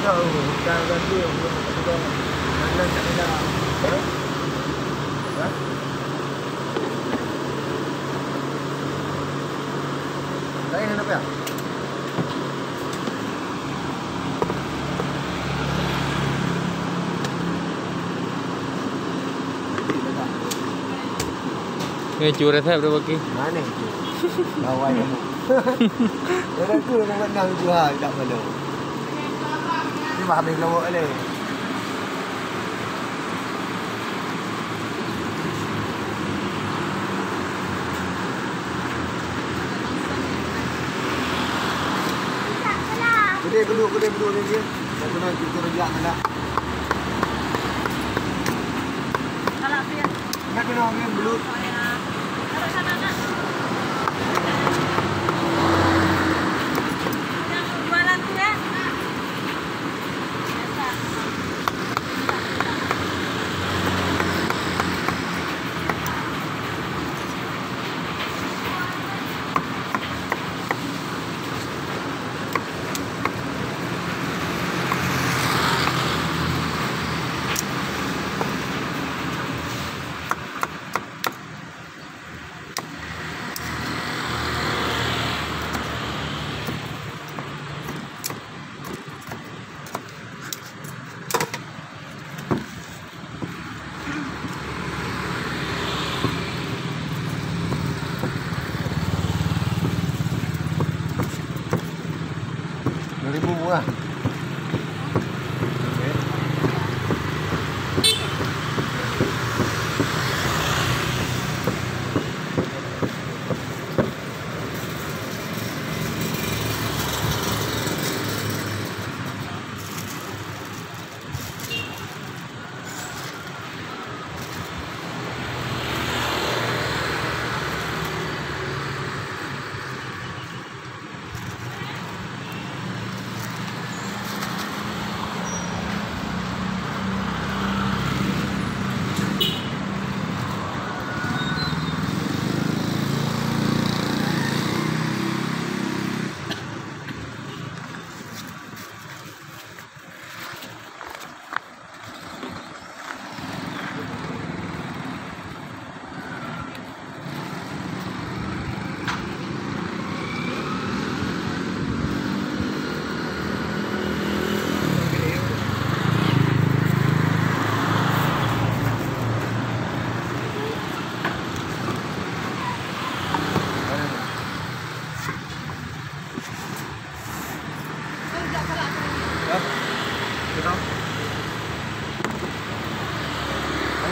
tahu. Untuk kita. Mana tak ada. Lain apa ya? Ni cua resep dah bagi. Mana itu? Lawan kamu. Orang tu nak menang tu ha, tak perlu. Ni mah habis lawak ni. Kedai kedua, kedai kedua ni dia. Saya kena kita rejak nak. Kalau dia Nak kena orang belut. kalau sana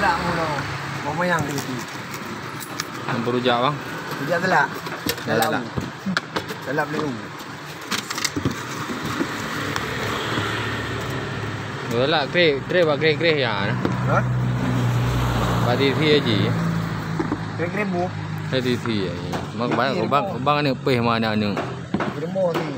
telak mu tau. yang moyang dia tu. Yang baru jauh bang. Rujak telak. Dalam. Dalam. Dalam boleh rumah. Betul lah, kerek, kerek ya, kerek, kerek yang mana? Ha? Buat diri sini je. Kerek-kerek bu? Kerek diri sini je. Mak, bang, bang ni pih mana ni? Kerek-kerek ni.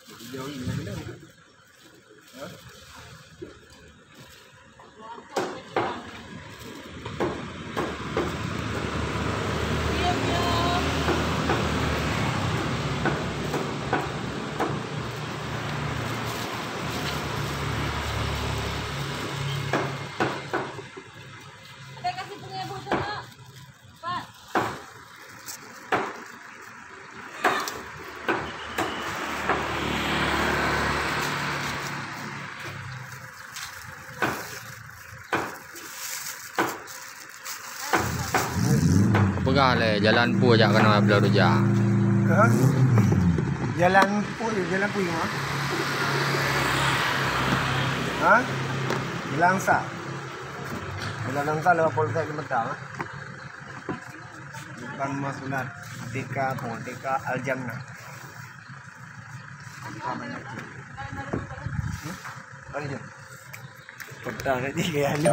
jauh ni. Jauh ni. perah leh jalan pu aja kena belah Jalan pu jalan pu mah. Ha? Langsa. Jalan langsa lewat polsek di Medan. Ha? Bukan mas benar. Dika Pontika Aljanna. Hmm? Ayo. Pertama ni kayaknya.